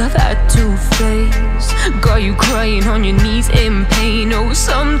I've had to face. Got you crying on your knees in pain. Oh, some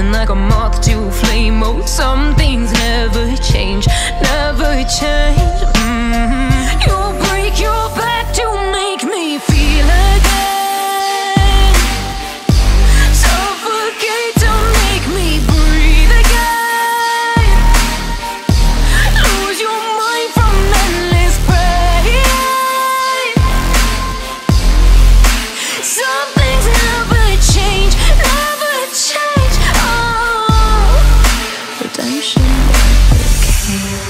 burning like a moth to a flame. Oh, some things never change, never change. ocean. Okay.